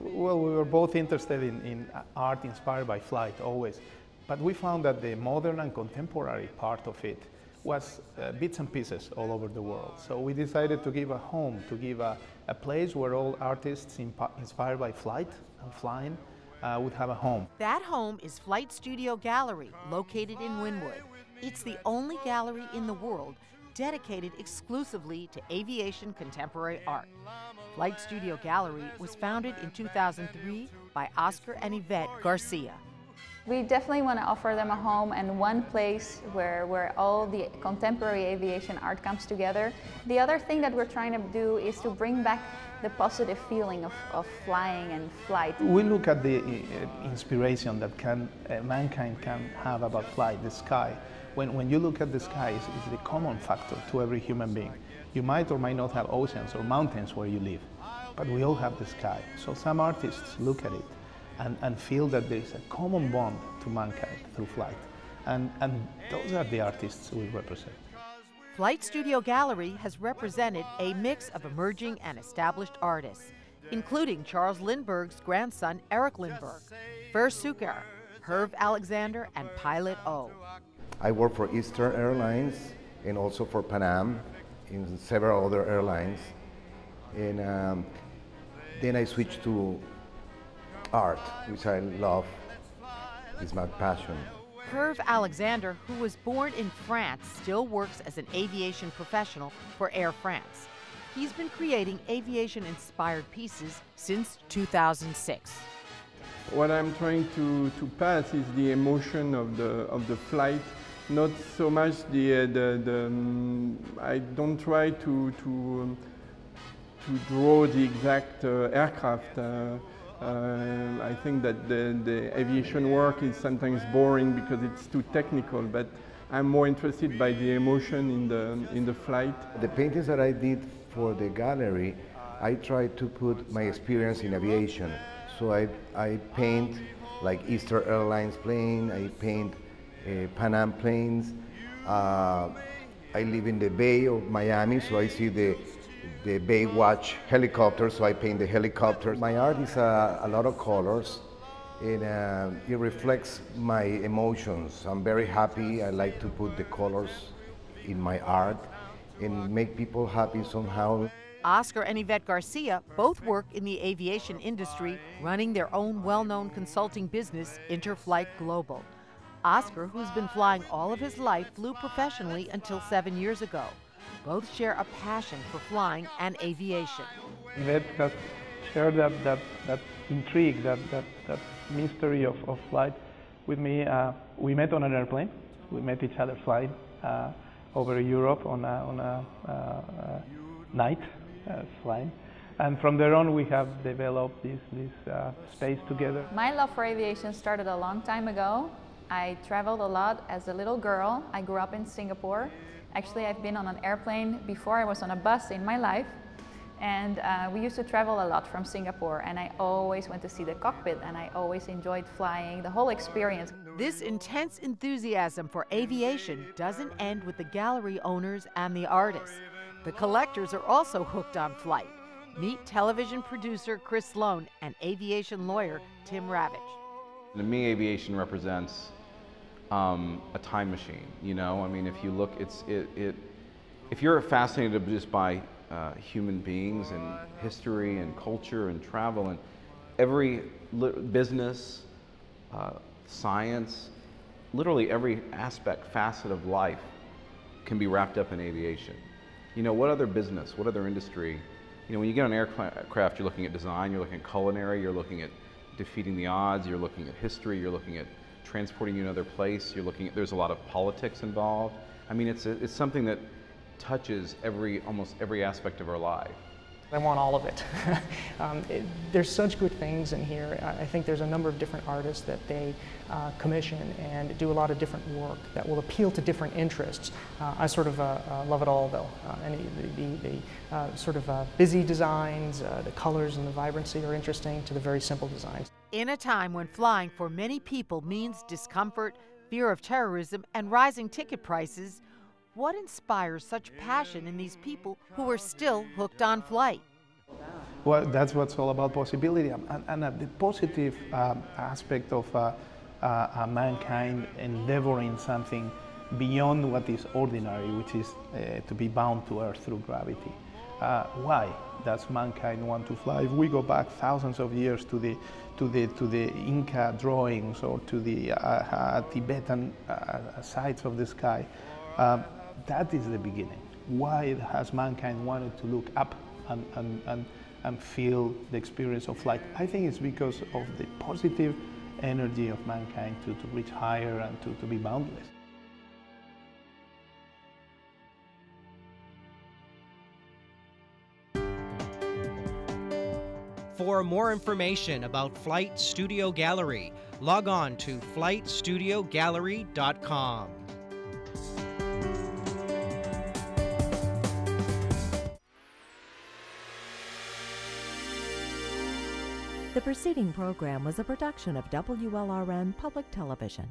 Well, we were both interested in, in art inspired by flight always, but we found that the modern and contemporary part of it was uh, bits and pieces all over the world. So we decided to give a home, to give a, a place where all artists inspired by flight and flying uh, would have a home. That home is Flight Studio Gallery, located in Wynwood. It's the only gallery in the world dedicated exclusively to aviation contemporary art. Flight Studio Gallery was founded in 2003 by Oscar and Yvette Garcia. We definitely want to offer them a home and one place where, where all the contemporary aviation art comes together. The other thing that we're trying to do is to bring back the positive feeling of, of flying and flight. We look at the uh, inspiration that can, uh, mankind can have about flight, the sky. When, when you look at the sky, it's, it's the common factor to every human being. You might or might not have oceans or mountains where you live, but we all have the sky. So some artists look at it and, and feel that there is a common bond to mankind through flight. And, and those are the artists we represent. Flight Studio Gallery has represented a mix of emerging and established artists, including Charles Lindbergh's grandson, Eric Lindbergh, Fer Sukar, Herve Alexander, and Pilot O. I work for Eastern Airlines and also for Pan Am in several other airlines. And um, then I switched to art, which I love. It's my passion. Herve Alexander, who was born in France, still works as an aviation professional for Air France. He's been creating aviation inspired pieces since 2006. What I'm trying to, to pass is the emotion of the, of the flight, not so much the, uh, the, the um, I don't try to, to, um, to draw the exact uh, aircraft. Uh, I think that the, the aviation work is sometimes boring because it's too technical, but I'm more interested by the emotion in the, in the flight. The paintings that I did for the gallery, I try to put my experience in aviation. So I, I paint like Easter Airlines plane, I paint Pan Am planes. Uh, I live in the Bay of Miami, so I see the the Baywatch helicopter, so I paint the helicopter. My art is a, a lot of colors and uh, it reflects my emotions. I'm very happy. I like to put the colors in my art and make people happy somehow. Oscar and Yvette Garcia both work in the aviation industry, running their own well known consulting business, Interflight Global. Oscar, who's been flying all of his life, flew professionally until seven years ago. Both share a passion for flying and aviation. Yvette has shared that, that, that intrigue, that, that, that mystery of, of flight with me. Uh, we met on an airplane. We met each other flying uh, over Europe on a, on a uh, uh night uh, flying. And from there on, we have developed this, this uh, space together. My love for aviation started a long time ago. I traveled a lot as a little girl. I grew up in Singapore. Actually, I've been on an airplane before I was on a bus in my life. And uh, we used to travel a lot from Singapore, and I always went to see the cockpit, and I always enjoyed flying, the whole experience. This intense enthusiasm for aviation doesn't end with the gallery owners and the artists. The collectors are also hooked on flight. Meet television producer Chris Sloan and aviation lawyer Tim Ravitch. To me, aviation represents um, a time machine. You know, I mean, if you look, it's it. it if you're fascinated just by uh, human beings and history and culture and travel and every business, uh, science, literally every aspect, facet of life can be wrapped up in aviation. You know, what other business, what other industry? You know, when you get on aircraft, you're looking at design, you're looking at culinary, you're looking at defeating the odds, you're looking at history, you're looking at transporting you another place. You're looking at, there's a lot of politics involved. I mean, it's, a, it's something that touches every, almost every aspect of our life. I want all of it. um, it. There's such good things in here. I think there's a number of different artists that they uh, commission and do a lot of different work that will appeal to different interests. Uh, I sort of uh, uh love it all though. Uh, and the, the, the uh, sort of busy designs, the colors and the vibrancy are interesting to the very simple designs. In a time when flying for many people means discomfort, fear of terrorism, and rising ticket prices, what inspires such passion in these people who are still hooked on flight? Well, that's what's all about possibility. And, and uh, the positive um, aspect of uh, uh, mankind endeavoring something beyond what is ordinary, which is uh, to be bound to Earth through gravity. Uh, why does mankind want to fly? If we go back thousands of years to the to the to the Inca drawings or to the uh, uh Tibetan uh, sites of the sky, um, that is the beginning. Why has mankind wanted to look up and, and, and, and feel the experience of flight? I think it's because of the positive energy of mankind to, to reach higher and to, to be boundless. For more information about Flight Studio Gallery, log on to flightstudiogallery.com. The preceding program was a production of WLRN Public Television.